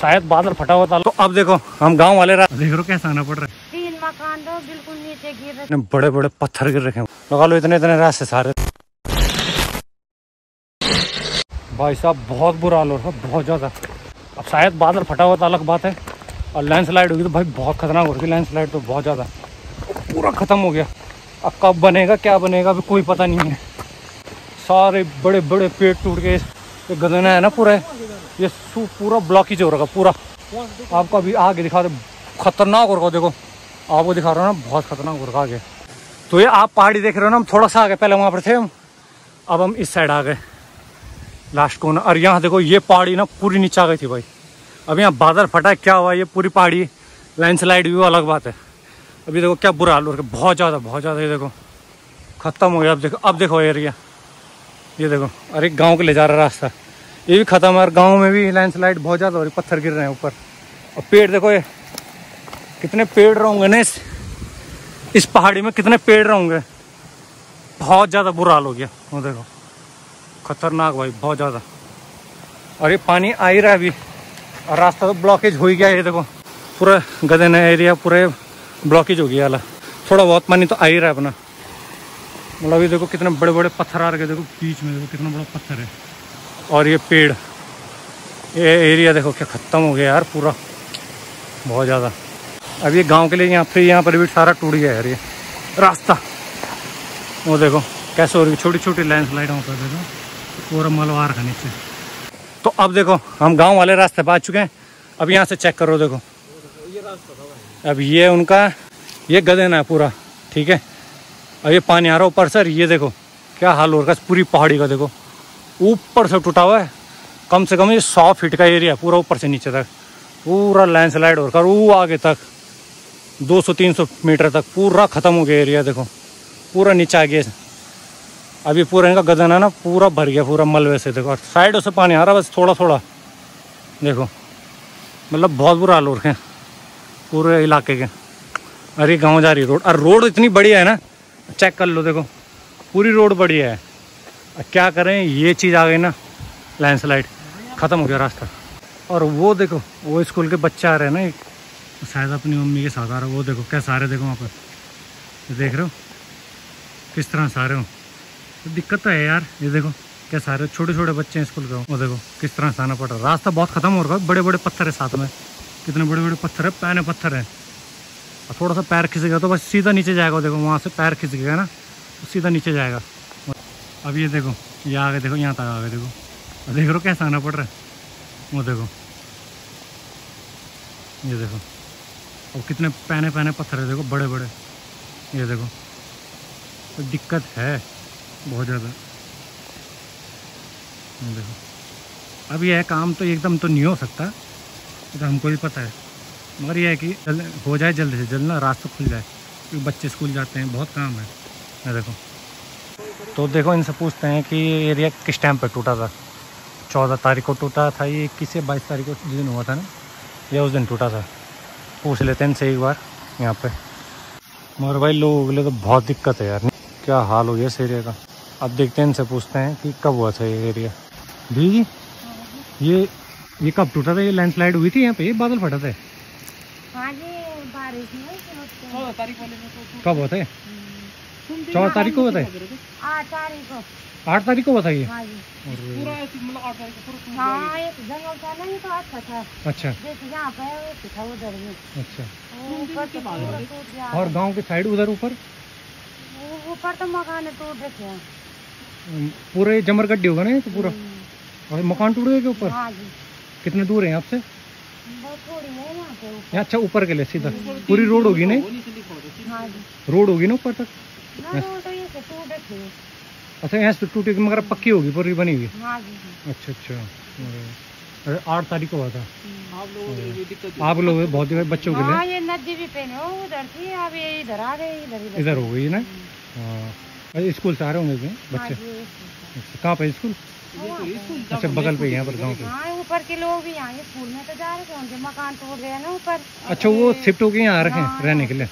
शायद बादल फटा हुआ था। तो अब देखो हम गाँव वाले रात देख रहे हो कैसा आना पड़ रहा है। तीन मकान तो बिल्कुल नीचे गिर रहे बड़े बड़े पत्थर गिर रखे लगा लो इतने इतने रास्ते सारे। भाई साहब बहुत बुरा हाल हो रहा बहुत ज़्यादा। अब शायद बादल फटा हुआ था अलग बात है। और लैंडस्लाइड होगी तो भाई बहुत खतरनाक हो रही है लैंडस्लाइड तो बहुत ज़्यादा। पूरा ख़त्म हो गया। अब कब बनेगा क्या बनेगा अभी कोई पता नहीं है। सारे बड़े बड़े पेड़ टूट गए। ये गदना है ना पूरा। ये पूरा ब्लॉकेज हो रहा पूरा। आपको अभी आगे दिखा दे खतरनाक हो रहा देखो। आपको दिखा रहा हूँ ना, बहुत खतरनाक हो रहा आगे। तो ये आप पहाड़ी देख रहे हो ना, हम थोड़ा सा आगे, पहले वहाँ पर थे हम। अब हम इस साइड आ गए। लास्ट कोना और यहाँ देखो, ये पहाड़ी ना पूरी नीचे आ गई थी भाई। अब यहाँ बादल फटा है, क्या हुआ, ये पूरी पहाड़ी लैंडस्लाइड भी अलग बात है। अभी देखो, क्या बुरा हाल हो रहा है, बहुत ज़्यादा बहुत ज़्यादा, ये देखो। ख़त्म हो गया, अब देखो अब देखो एरिया। ये देखो अरे गाँव के ले जा रहा रास्ता। ये भी ख़त्म है गाँव में भी लैंडस्लाइड बहुत ज़्यादा हो रही पत्थर गिर रहे हैं ऊपर। और पेड़ देखो ये, कितने पेड़ रहेंगे ना इस इस पहाड़ी में कितने पेड़ रहेंगे बहुत ज़्यादा बुरा हाल हो गया, वो देखो। खतरनाक भाई, बहुत ज़्यादा। और ये पानी आ ही रहा है अभी, और रास्ता तो ब्लॉकेज हो ही गया ये देखो। पूरा गदे गदन एरिया पूरे ब्लॉकेज हो गया वाला। थोड़ा बहुत पानी तो आ ही रहा है अपना। मतलब अभी देखो कितने बड़े बड़े पत्थर आ रहे देखो बीच में देखो कितना बड़ा पत्थर है। और ये पेड़, ये एरिया देखो क्या ख़त्म हो गया यार पूरा, बहुत ज़्यादा। अब ये गाँव के लिए यहाँ पे, यहाँ पर भी सारा टूट गया यार ये रास्ता। वो देखो, कैसे हो रही छोटी छोटी लैंडस्लाइड वहाँ पर देखो, पूरा मलवार का नीचे। तो अब देखो, हम गाँव वाले रास्ते पर आ चुके हैं। अब यहाँ से चेक करो देखो। अब ये उनका, ये गदन है पूरा, ठीक है? अब ये पानी आ रहा ऊपर सर ये देखो, क्या हाल हो रहा है, पूरी पहाड़ी का देखो। ऊपर से टूटा हुआ है। कम से कम ये सौ फीट का एरिया पूरा ऊपर से नीचे तक। पूरा लैंडस्लाइड हो रखा है वो आगे तक। 200-300 मीटर तक, पूरा ख़त्म हो गया एरिया, देखो। पूरा नीचे आ गया। अभी पूरा इनका गदन है ना, पूरा भर गया, पूरा मलबे से, देखो। और साइडों से पानी आ रहा बस थोड़ा थोड़ा देखो। मतलब बहुत बुरा हाल हो रखे पूरे इलाके के। अरे गाँव जा रही रोड। और रोड इतनी बढ़िया है ना, चेक कर लो, देखो। पूरी रोड बढ़िया है। क्या करें? ये चीज़ आ गई ना लैंडस्लाइड ख़त्म हो गया रास्ता। और वो देखो, वो स्कूल के बच्चे आ रहे हैं ना एक। शायद अपनी मम्मी के साथ आ रहे हो। वो देखो, क्या सारे देखो वहाँ पर। देख रहे हो? किस तरह सारे हो? तो दिक्कत तो है यार। ये देखो, क्या सारे छोटे छोटे बच्चे हैं स्कूल के। वो देखो, किस तरह से आना पड़ रहा है। रास्ता बहुत ख़त्म हो रहा है। बड़े बड़े पत्थर है साथ में। कितने बड़े बड़े पत्थर है? पैने पत्थर है। और थोड़ा सा पैर गया तो बस सीधा नीचे जाएगा। देखो, वहाँ से पैर गया ना तो सीधा नीचे जाएगा। अब ये देखो, ये आगे देखो, यहाँ तक आगे देखो। अब देख रहे कैसा आना पड़ रहा है? वो देखो। ये देखो। और कितने पहने पैने पत्थर है, देखो बड़े बड़े ये देखो। तो दिक्कत है? बहुत ज़्यादा। देखो। अब यह काम तो एकदम तो नहीं हो सकता। ये तो हमको भी पता है। मगर यह है कि हो जाए, जल्दी से जल्द ना रास्ता खुल जाए। क्योंकि बच्चे स्कूल जाते हैं, बहुत काम है। ये देखो। तो देखो इनसे पूछते हैं कि ये एरिया किस टाइम पर टूटा था? चौदह तारीख को टूटा था ये इक्कीस या बाईस तारीख को जिस दिन हुआ था ना? ये उस दिन टूटा था। पूछ लेते हैं इनसे एक बार यहाँ पे। मगर भाई लोगों के लिए तो बहुत दिक्कत है यार। क्या हाल हो गया इस एरिया का? अब देखते हैं इनसे पूछते हैं कि कब हुआ था ये एरिया। जी ये ये कब टूटा था? ये लैंडस्लाइड हुई थी यहाँ पे? ये बादल फटा था? हाँ जी बारिश में चौदह तारीख वाले में तो कब हुआ था चौदह तारीख को हुआ था आठ तारीख को। आठ तारीख को हुआ हाँ और- पूरा ऐसे मतलब हाँ एक जंगल था ना तो अच्छा था। अच्छा। यहाँ पे था उधर और गाँव के साइड उधर ऊपर? ऊपर तो मकान टूट रखे हैं। पूरे जमर गड्ढे होगा ना तो पूरा? और मकान टूट गए के ऊपर? हाँ कितने दूर है आपसे? बहुत थोड़ी है यहाँ पे ऊपर। यहाँ अच्छा ऊपर के लिए सीधा। पूरी रोड होगी नहीं? है हाँ। रोड होगी ना ऊपर तक? ना वो तो ये से टूट रखे अच्छा यहाँ से टूटी मगर पक्की होगी पूरी बनी हुई? हाँ हाँ। अच्छा अच्छा। आठ तारीख को हुआ था। आप लोगों के लिए भी दिक्कत आप लोग बहुत ही बच्चों के हाँ लिए ये नदी भी पहने उधर थी अब ये इधर आ गए इधर इधर इधर हो गई ना? हाँ। स्कूल से आ रहे होंगे हाँ बच्चे? अच्छा, कहाँ पे स्कूल? अच्छा बगल पे यहाँ पर गाँव पे हाँ ऊपर के लोग भी यहाँ स्कूल में तो जा रहे थे उनके मकान टूट गए ना ऊपर। अच्छा वो शिफ्ट होके यहाँ रखे हाँ, रहने के लिए?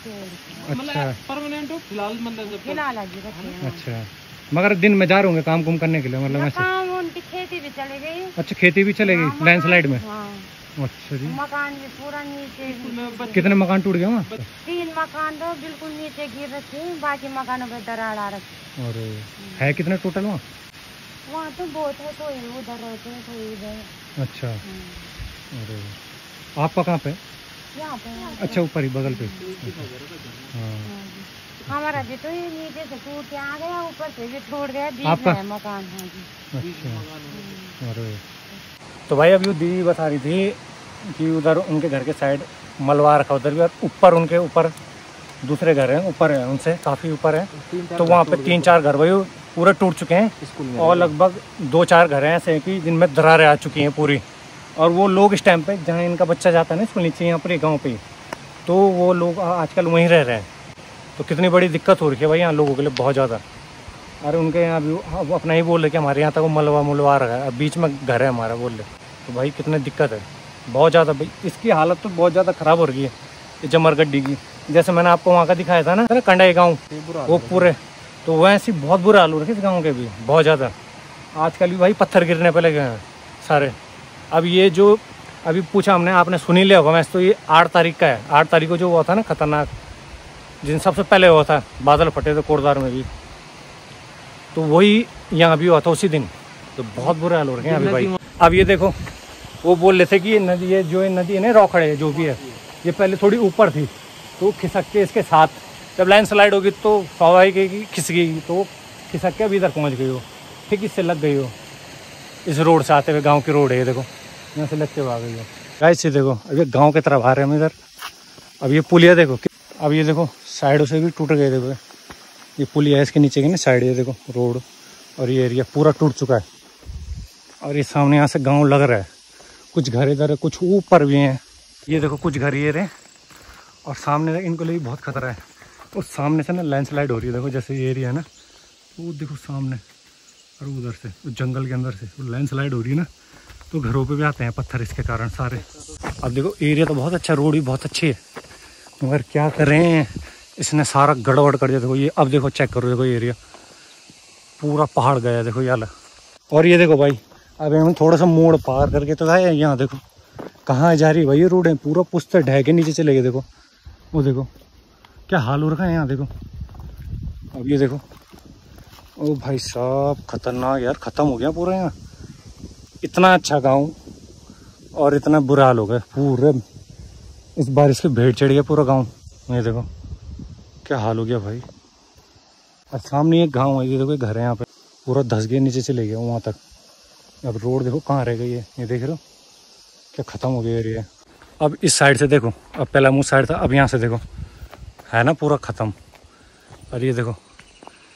अच्छा। परमानेंट हो फ़िलहाल मतलब फ़िलहाल हैं अच्छा। मगर दिन में जा रहे होंगे काम कुम करने के लिए मतलब ऐसे? काम उनकी खेती भी चले गई। अच्छा खेती भी चलेगी हाँ, लैंडस्लाइड में? हाँ। अच्छा जी। मकान भी पूरा नीचे कितने मकान टूट गए वहाँ? तीन मकान तो बिल्कुल नीचे गिर रखे बाकी मकानों पे दरार आ रखी। और है कितने टोटल वहाँ? वहाँ तो बहुत है कोई उधर रहते हैं कोई इधर अच्छा। हम्म। अरे आपका कहाँ पे? यहाँ पे अच्छा ऊपर ही बगल पे। हाँ। हाँ जी। हमारा भी तो ये नीचे से टूट के आ गया ऊपर से भी टूट गया बीच आपका? में है मकान हाँ जी। अच्छा। अरे। तो भाई अभी दीदी बता रही थी कि उधर उनके घर के साइड मलबा रखा उधर भी और ऊपर उनके ऊपर दूसरे घर हैं ऊपर है उनसे काफ़ी ऊपर है। तो वहाँ पे तीन चार घर भाई पूरे टूट चुके हैं स्कूल और लगभग दो चार घर हैं ऐसे हैं कि जिनमें दरारें आ चुकी हैं पूरी। और वो लोग इस टाइम पे जहाँ इनका बच्चा जाता है ना स्कूल नीचे यहाँ पर गाँव पे तो वो लोग आजकल वहीं रह रहे हैं। तो कितनी बड़ी दिक्कत हो रही है भाई यहाँ लोगों के लिए बहुत ज़्यादा। अरे उनके यहाँ भी अब अपना ही बोल रहे कि हमारे यहाँ तक वो मलवा मलवा रहा है बीच में घर है हमारा बोल रहे। तो भाई कितनी दिक्कत है। बहुत ज़्यादा भाई इसकी हालत तो बहुत ज़्यादा ख़राब हो रही है जमरगड्डी की। जैसे मैंने आपको वहाँ का दिखाया था ना ना कंडाई गाँव वो पूरे तो वैसे बहुत बुरा हाल हो रखे इस गाँव के भी, बहुत ज़्यादा। आजकल भी भाई पत्थर गिरने पे लगे हैं सारे। अब ये जो, अभी पूछा हमने, आपने सुनी लिया होगा वैसे तो ये आठ तारीख का है। आठ तारीख को जो हुआ था ना, खतरनाक, जिन सबसे पहले हुआ था, बादल फटे थे कोटदार में भी। तो वही यहाँ भी हुआ था उसी दिन। तो बहुत बुरे हाल हो रखे हैं अभी भाई। अब ये देखो, वो बोल रहे थे कि ये नदी, ये जो ये नदी है ना, रौखड़े, जो भी है, ये पहले थोड़ी ऊपर थी तो खिसक के इसके साथ। जब लैंड स्लाइड होगी तो स्वाभाविक कि खिसक गई तो खिसक के अभी इधर पहुँच गई हो ठीक इससे लग गई हो इस रोड से आते हुए गाँव की रोड है देखो। यहाँ से लगते हुए आ गई हो गाइस से देखो, अभी गाँव की तरफ़ आ रहे हैं हम इधर। अब ये पुलिया देखो अब ये देखो, साइडों से भी टूट गए देखो। ये पुलिया इसके नीचे की ना साइड, ये देखो, रोड और ये एरिया पूरा टूट चुका है। और ये सामने यहाँ से गाँव लग रहा है। कुछ घर इधर है, कुछ ऊपर भी हैं। ये देखो, कुछ घर ये रहे। और सामने इनको लिए बहुत खतरा है। उस सामने से ना लैंडस्लाइड हो रही है, देखो जैसे ये एरिया है ना, वो देखो सामने, और उधर से उस जंगल के अंदर से, वो लैंडस्लाइड हो रही है ना तो घरों पे भी आते हैं पत्थर इसके कारण सारे। अब देखो एरिया तो बहुत अच्छा रोड भी बहुत अच्छी है, मगर क्या कर, इसने सारा गड़बड़ कर दिया, देखो ये, अब देखो चेक करो, देखो ये एरिया पूरा पहाड़ गया, देखो ये और ये देखो भाई, अब हम थोड़ा सा मोड़ पार करके तो आए यहाँ देखो, कहाँ जा रही भाई ये रोड है, पूरा पुस्तर ढह के नीचे चले गए, देखो, वो देखो। क्या हाल हो रखा है यहाँ? देखो। अब ये देखो। ओ भाई साहब, खतरनाक यार, खत्म हो गया पूरा यहाँ। इतना अच्छा गाँव और इतना बुरा हाल हो गया, पूरे इस बारिश की भेड़ चढ़ गया पूरा गाँव। ये देखो, क्या हाल हो गया भाई। और सामने एक गाँव है, ये देखो घर है यहाँ पे। पूरा धस गया, नीचे चले गया, वहाँ तक। अब रोड देखो कहाँ रह गई है, ये देख रहे हो? क्या ख़त्म हो गया एरिया अब इस साइड से देखो, अब पहला मुँह साइड था, अब यहाँ से देखो। है ना पूरा ख़त्म। और ये देखो,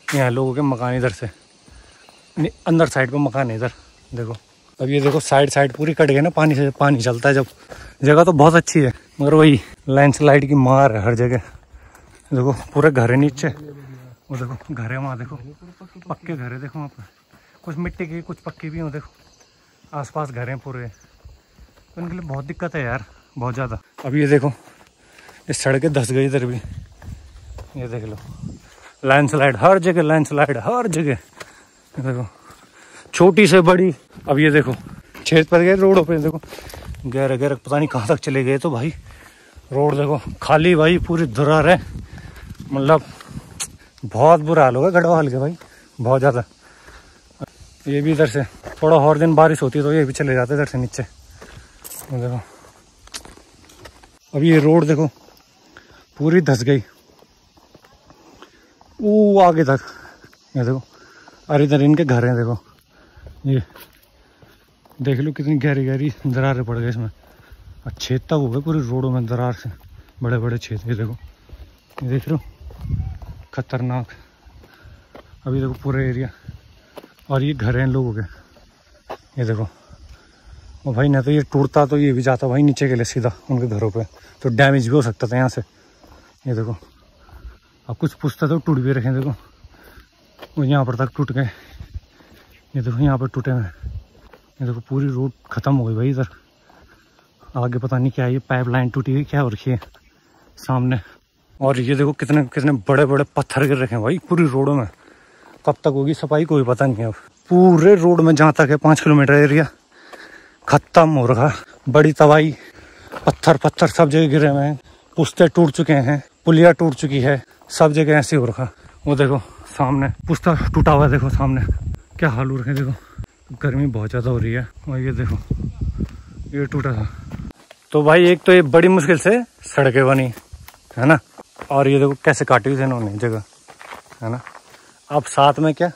यहाँ लोगों के मकान इधर से अंदर साइड पे मकान है इधर, देखो। अब ये देखो साइड साइड पूरी कट गई ना, पानी से, पानी चलता है जब। जगह तो बहुत अच्छी है, मगर वही लैंड स्लाइड की मार है हर जगह। देखो, पूरे घर है नीचे। वो देखो, घर है वहाँ, देखो। पक्के घर है, देखो वहाँ पर कुछ मिट्टी के, कुछ पक्के भी हो, देखो। आसपास घर हैं पूरे। तो इनके लिए बहुत दिक्कत है यार, बहुत ज़्यादा। अब ये देखो ये सड़कें धस गई इधर भी। ये देख लो। लैंडस्लाइड हर जगह लैंडस्लाइड हर जगह। देखो। छोटी से बड़ी। अब ये देखो। छेद पर गए रोडों पे, देखो। गहरा, गहरे, पता नहीं कहाँ तक चले गए तो भाई। रोड देखो, खाली भाई, पूरी दरार है। मतलब बहुत बुरा हाल होगा गढ़वाल के भाई। बहुत ज़्यादा। ये भी इधर से, थोड़ा और दिन बारिश होती है तो ये भी चले जाते इधर से नीचे। देखो। अब ये रोड देखो पूरी धस गई। वो आगे तक। ये देखो अरे इधर इनके घर हैं, देखो। ये देख लो कितनी गहरी गहरी दरारें पड़ गई इसमें। और छेद तक हो गए पूरी रोडों में दरार से। बड़े बड़े छेद, ये देखो। ये देख लो, खतरनाक। अभी देखो पूरा एरिया। और ये घर हैं लोगों के। ये देखो। और भाई, ना तो ये टूटता तो ये भी जाता भाई नीचे के लिए सीधा उनके घरों पे। तो डैमेज भी हो सकता था यहाँ से। ये देखो। अब कुछ पूछता तो टूट भी रखे देखो। वो यहाँ पर तक टूट गए। ये देखो, यहाँ पर टूटे हुए। ये देखो, पूरी रोड ख़त्म हो गई भाई इधर। आगे पता नहीं क्या, ये पाइप लाइन टूटी हुई, क्या हो रखी है सामने। और ये देखो, कितने कितने बड़े बड़े पत्थर गिर रखे हैं भाई पूरी रोडों में। कब तक होगी सफ़ाई, कोई पता नहीं है अब। पूरे रोड में जहाँ तक है, पाँच किलोमीटर एरिया। खत्म हो रहा बड़ी तबाही। पत्थर पत्थर सब जगह गिरे हुए हैं। पुस्ते टूट चुके हैं। पुलिया टूट चुकी है। सब जगह ऐसे हो रखा। वो देखो, सामने पुस्ता टूटा हुआ है देखो सामने। क्या हाल हो रखे देखो। गर्मी बहुत ज़्यादा हो रही है। और ये देखो, ये टूटा था। तो भाई, एक तो ये बड़ी मुश्किल से सड़कें बनी, है ना? और ये देखो कैसे काटी हुई थी इन्होंने जगह, है ना? अब साथ में क्या?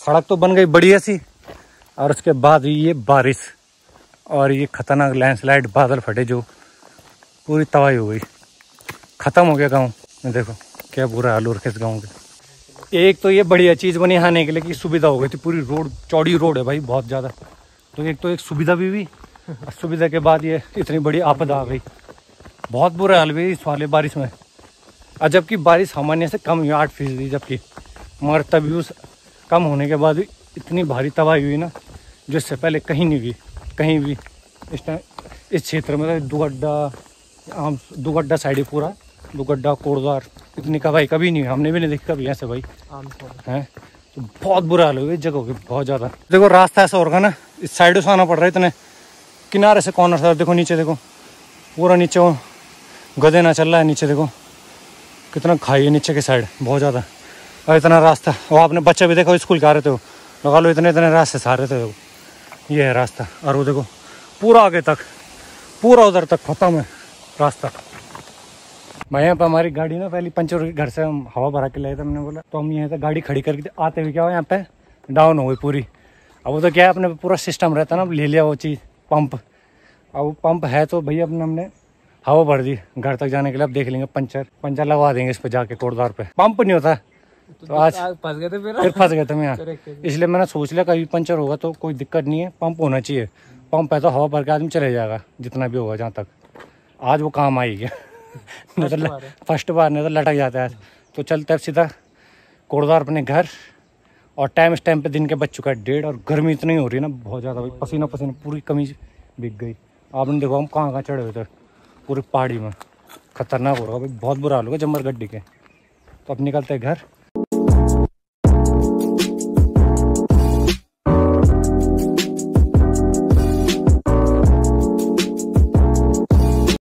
सड़क तो बन गई बढ़िया सी और उसके बाद ये बारिश और ये खतरनाक लैंडस्लाइड बादल फटे जो पूरी तबाही हो गई। खत्म हो गया गाँव। देखो, क्या बुरा हाल रखा इस गाँव के। एक तो ये बढ़िया चीज़ बनी आने के लिए कि सुविधा हो गई थी, पूरी रोड, चौड़ी रोड है भाई, बहुत ज़्यादा। तो एक तो एक सुविधा भी हुई, और सुविधा के बाद ये इतनी बड़ी आपदा आ गई। बहुत बुरा हाल हुई इस वाले बारिश में। और जबकि बारिश सामान्य से कम हुई, आठ फ़ीसदी जबकि मगर तभी उस कम होने के बाद भी इतनी भारी तबाही हुई ना, जो इससे पहले कहीं नहीं हुई, कहीं भी। इस टाइम इस क्षेत्र में तो दुगड्डा, आम, दुगड्डा साइड ही पूरा। दुगड्डा कोड़दार इतनी भाई कभी नहीं हमने भी नहीं देखी कभी ऐसे भाई। हैं? तो बहुत बुरा हाल हुआ इस जगह की बहुत ज़्यादा। देखो रास्ता ऐसा होगा ना इस साइड से आना पड़ रहा है इतने। किनारे से कॉर्नर से देखो नीचे देखो। पूरा नीचे वो गधे ना चल रहा है नीचे देखो। कितना खाई है नीचे के साइड बहुत ज़्यादा। और इतना रास्ता वो आपने बच्चे भी देखो स्कूल के आ रहे थे लगा लो इतने इतने रास्ते से आ रहे थे वो। ये है रास्ता। और वो देखो पूरा आगे तक पूरा उधर तक खत्म है रास्ता। भाई यहाँ पे हमारी गाड़ी ना पहले पंचर घर से हम हवा भरा के लाए थे हमने बोला तो हम यहाँ तक गाड़ी खड़ी करके आते हुए क्या हुआ यहाँ पे डाउन हो गई पूरी। अब वो तो क्या है अपने पूरा सिस्टम रहता ना ले लिया वो चीज़ पंप अब वो पंप है तो भैया अपने हमने हवा भर दी घर तक जाने के लिए। अब देख लेंगे पंचर पंचर लगवा देंगे इस पर जाके कोटदार पे। पंप नहीं होता। तो आज फंस गए थे फिर? फंस गए थे हम यहाँ। इसलिए मैंने सोच लिया कभी पंचर होगा तो कोई दिक्कत नहीं है पंप होना चाहिए। पंप है तो हवा भर के आदमी चले जाएगा जितना भी होगा जहाँ तक। आज वो काम आई नहीं तो फ़र्स्ट बार नहीं तो लटक जाता है। तो चलते अब सीधा कोड़दार अपने घर और टाइम इस टाइम पे दिन के बज चुका है डेढ़ और गर्मी इतनी हो रही है ना बहुत ज़्यादा भाई। पसीना पसीना पूरी कमी बिक गई। आपने देखो हम कहाँ कहाँ चढ़े हुए थे। पूरी पहाड़ी में। खतरनाक हो रहा है भाई बहुत बुरा हाल होगा जम्मर गड्डी के। तो अब निकलते हैं घर।